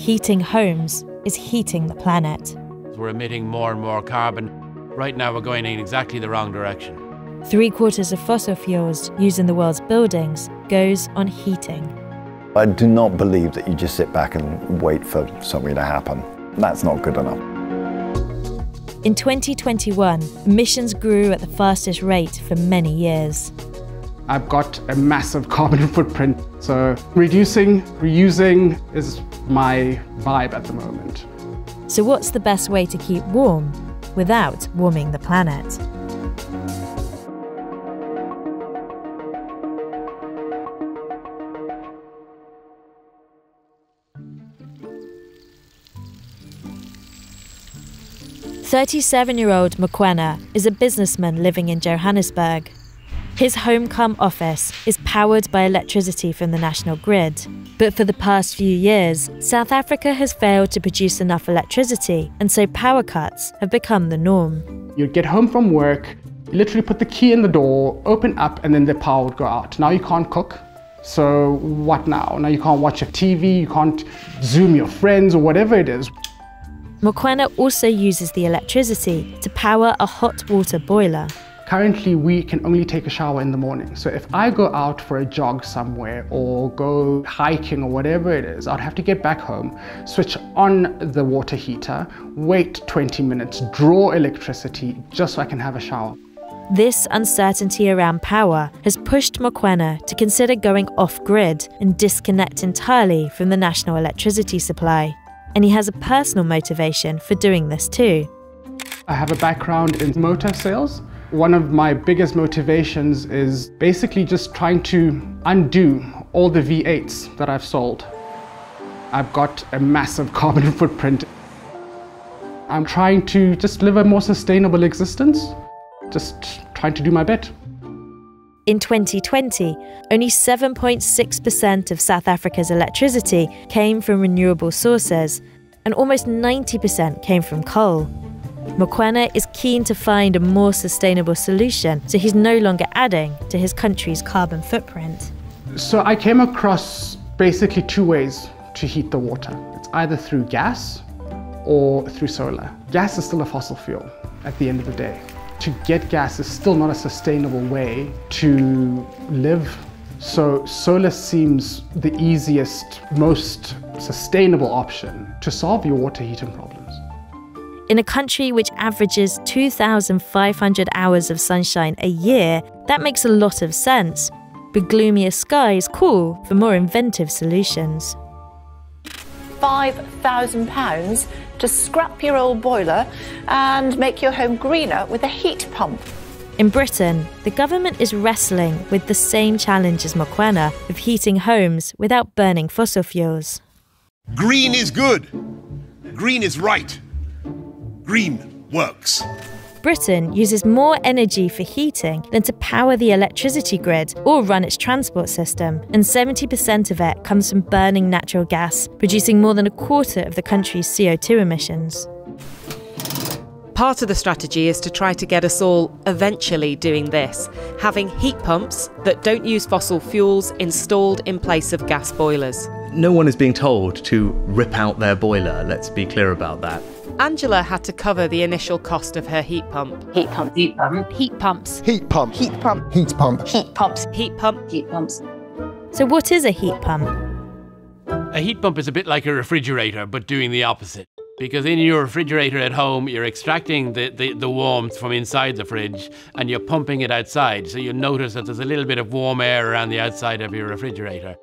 heating homes is heating the planet. We're emitting more and more carbon. Right now, we're going in exactly the wrong direction. Three quarters of fossil fuels used in the world's buildings goes on heating. I do not believe that you just sit back and wait for something to happen. That's not good enough. In 2021, emissions grew at the fastest rate for many years. I've got a massive carbon footprint, so reducing, reusing is my vibe at the moment. So, what's the best way to keep warm without warming the planet? Thirty-seven-year-old Mokoena is a businessman living in Johannesburg. His home-come office is powered by electricity from the national grid. But for the past few years, South Africa has failed to produce enough electricity, and so power cuts have become the norm. You'd get home from work, literally put the key in the door, open up, and then the power would go out. Now you can't cook. So what now? Now you can't watch a TV, you can't Zoom your friends or whatever it is. Mokoena also uses the electricity to power a hot water boiler. Currently, we can only take a shower in the morning. So if I go out for a jog somewhere or go hiking or whatever it is, I'd have to get back home, switch on the water heater, wait 20 minutes, draw electricity just so I can have a shower. This uncertainty around power has pushed Mokoena to consider going off grid and disconnect entirely from the national electricity supply. And he has a personal motivation for doing this too. I have a background in motor sales. One of my biggest motivations is basically just trying to undo all the V8s that I've sold. I've got a massive carbon footprint. I'm trying to just live a more sustainable existence, just trying to do my bit. In 2020, only 7.6% of South Africa's electricity came from renewable sources, and almost 90% came from coal. Mokoena is keen to find a more sustainable solution, so he's no longer adding to his country's carbon footprint. So I came across basically two ways to heat the water. It's either through gas or through solar. Gas is still a fossil fuel at the end of the day. To get gas is still not a sustainable way to live. So solar seems the easiest, most sustainable option to solve your water heating problems. In a country which averages 2,500 hours of sunshine a year, that makes a lot of sense. But gloomier skies call for more inventive solutions. £5,000 to scrap your old boiler and make your home greener with a heat pump. In Britain, the government is wrestling with the same challenge as Mokoena of heating homes without burning fossil fuels. Green is good. Green is right. Green works. Britain uses more energy for heating than to power the electricity grid or run its transport system, and 70% of it comes from burning natural gas, producing more than a quarter of the country's CO2 emissions. Part of the strategy is to try to get us all eventually doing this, having heat pumps that don't use fossil fuels installed in place of gas boilers. No one is being told to rip out their boiler, let's be clear about that. Angela had to cover the initial cost of her heat pump. Heat pump. Heat pump. Heat pumps. Heat pump. Heat pump. Heat pump. Heat pumps. Heat pump. Heat pumps. So, what is a heat pump? A heat pump is a bit like a refrigerator, but doing the opposite. Because in your refrigerator at home, you're extracting the, the, the, warmth from inside the fridge and you're pumping it outside. So you notice that there's a little bit of warm air around the outside of your refrigerator.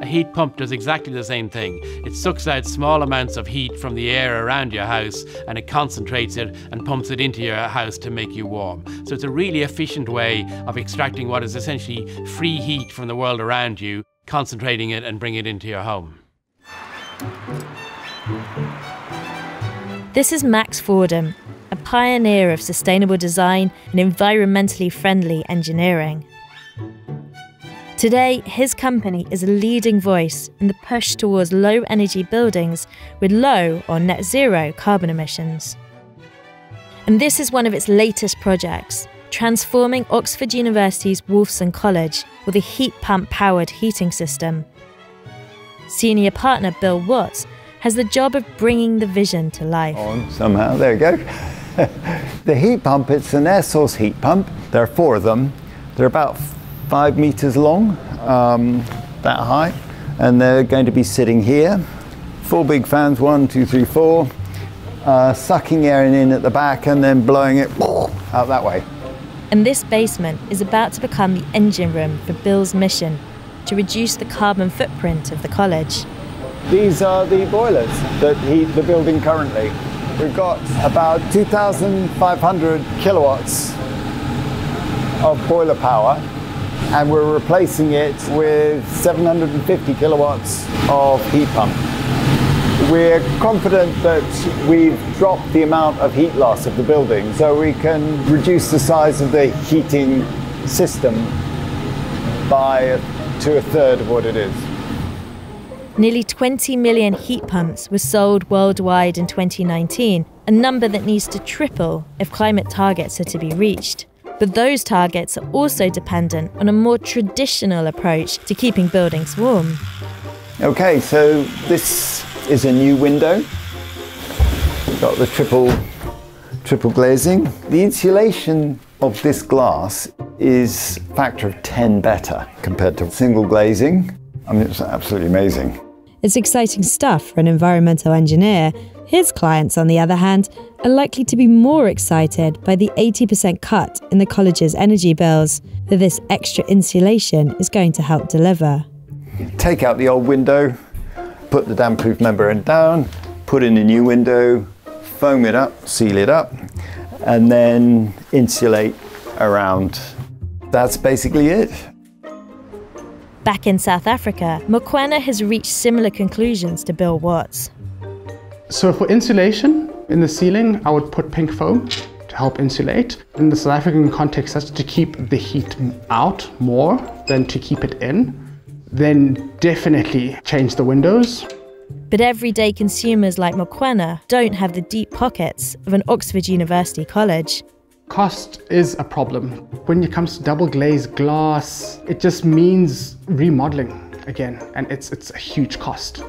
A heat pump does exactly the same thing. It sucks out small amounts of heat from the air around your house and it concentrates it and pumps it into your house to make you warm. So it's a really efficient way of extracting what is essentially free heat from the world around you, concentrating it and bringing it into your home. This is Max Fordham, a pioneer of sustainable design and environmentally friendly engineering. Today, his company is a leading voice in the push towards low energy buildings with low or net zero carbon emissions. And this is one of its latest projects, transforming Oxford University's Wolfson College with a heat pump powered heating system. Senior partner Bill Watts has the job of bringing the vision to life. On somehow, there you go. the heat pump, it's an air source heat pump. There are four of them. They're about five meters long, um, that high, and they're going to be sitting here. Four big fans, one, two, three, four, uh, sucking air in at the back and then blowing it out that way. And this basement is about to become the engine room for Bill's mission to reduce the carbon footprint of the college. These are the boilers that heat the building currently. We've got about 2,500 kilowatts of boiler power and we're replacing it with 750 kilowatts of heat pump. We're confident that we've dropped the amount of heat loss of the building so we can reduce the size of the heating system by to a third of what it is. Nearly 20 million heat pumps were sold worldwide in 2019, a number that needs to triple if climate targets are to be reached. But those targets are also dependent on a more traditional approach to keeping buildings warm. Okay, so this is a new window. Got the triple triple glazing. The insulation of this glass is a factor of 10 better compared to single glazing. I mean, it's absolutely amazing. It's exciting stuff for an environmental engineer. His clients, on the other hand, are likely to be more excited by the 80% cut in the college's energy bills that this extra insulation is going to help deliver. Take out the old window, put the damp-proof membrane down, put in a new window, foam it up, seal it up, and then insulate around. That's basically it. Back in South Africa, Mokoena has reached similar conclusions to Bill Watts. So for insulation in the ceiling, I would put pink foam to help insulate. In the South African context, that's to keep the heat out more than to keep it in. Then definitely change the windows. But everyday consumers like Mokoena don't have the deep pockets of an Oxford University college. Cost is a problem. When it comes to double glazed glass, it just means remodeling again, and it's, it's a huge cost.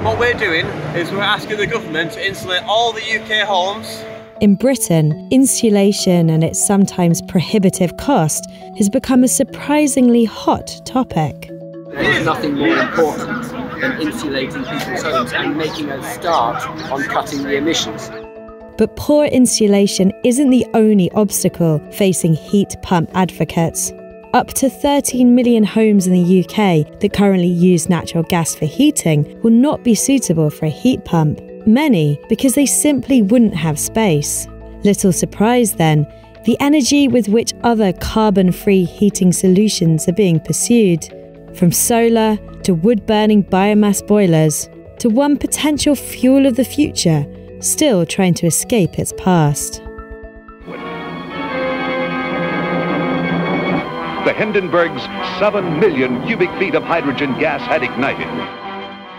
What we're doing is we're asking the government to insulate all the UK homes. In Britain, insulation and its sometimes prohibitive cost has become a surprisingly hot topic. There's nothing more important than insulating people's homes and making a start on cutting the emissions. But poor insulation isn't the only obstacle facing heat pump advocates. Up to 13 million homes in the UK that currently use natural gas for heating will not be suitable for a heat pump. Many because they simply wouldn't have space. Little surprise then, the energy with which other carbon free heating solutions are being pursued. From solar to wood burning biomass boilers to one potential fuel of the future, still trying to escape its past. The Hindenburg's 7 million cubic feet of hydrogen gas had ignited.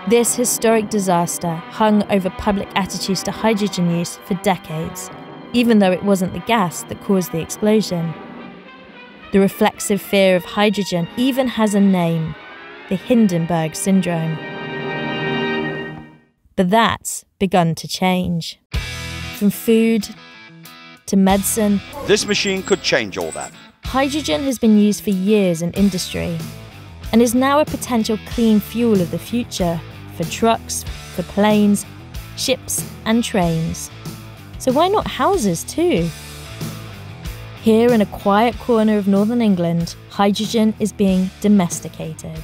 This historic disaster hung over public attitudes to hydrogen use for decades, even though it wasn't the gas that caused the explosion. The reflexive fear of hydrogen even has a name the Hindenburg syndrome. But that's begun to change. From food to medicine, this machine could change all that. Hydrogen has been used for years in industry and is now a potential clean fuel of the future for trucks, for planes, ships, and trains. So why not houses too? Here in a quiet corner of northern England, hydrogen is being domesticated.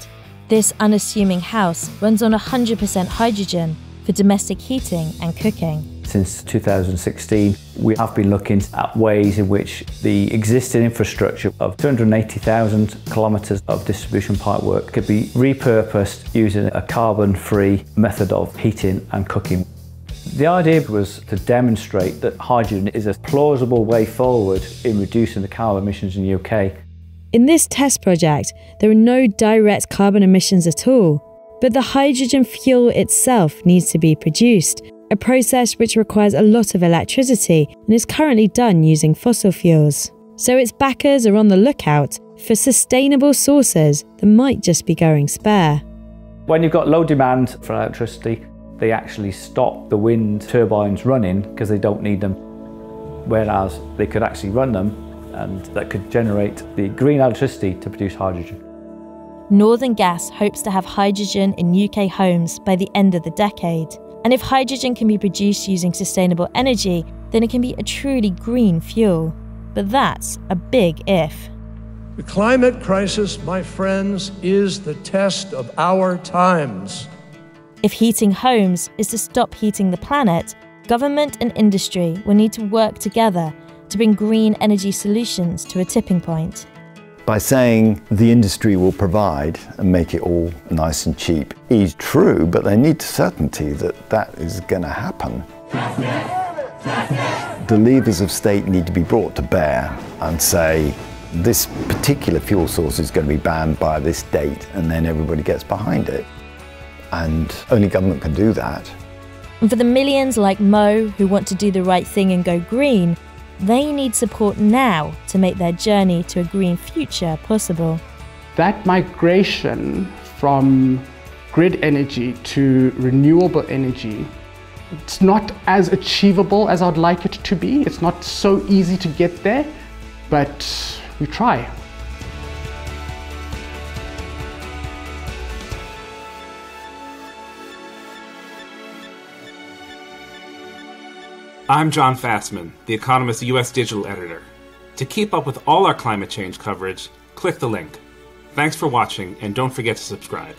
This unassuming house runs on 100% hydrogen for domestic heating and cooking. Since 2016, we have been looking at ways in which the existing infrastructure of 280,000 kilometres of distribution pipework could be repurposed using a carbon-free method of heating and cooking. The idea was to demonstrate that hydrogen is a plausible way forward in reducing the carbon emissions in the UK. In this test project, there are no direct carbon emissions at all, but the hydrogen fuel itself needs to be produced, a process which requires a lot of electricity and is currently done using fossil fuels. So its backers are on the lookout for sustainable sources that might just be going spare. When you've got low demand for electricity, they actually stop the wind turbines running because they don't need them. Whereas they could actually run them and that could generate the green electricity to produce hydrogen. Northern Gas hopes to have hydrogen in UK homes by the end of the decade. And if hydrogen can be produced using sustainable energy, then it can be a truly green fuel. But that's a big if. The climate crisis, my friends, is the test of our times. If heating homes is to stop heating the planet, government and industry will need to work together to bring green energy solutions to a tipping point. By saying the industry will provide and make it all nice and cheap is true, but they need certainty that that is going to happen. The levers of state need to be brought to bear and say, this particular fuel source is going to be banned by this date, and then everybody gets behind it. And only government can do that. And for the millions like Mo who want to do the right thing and go green, they need support now to make their journey to a green future possible. That migration from grid energy to renewable energy it's not as achievable as I'd like it to be. It's not so easy to get there, but we try. I'm John Fasman, The Economist U.S. digital editor. To keep up with all our climate change coverage, click the link. Thanks for watching, and don't forget to subscribe.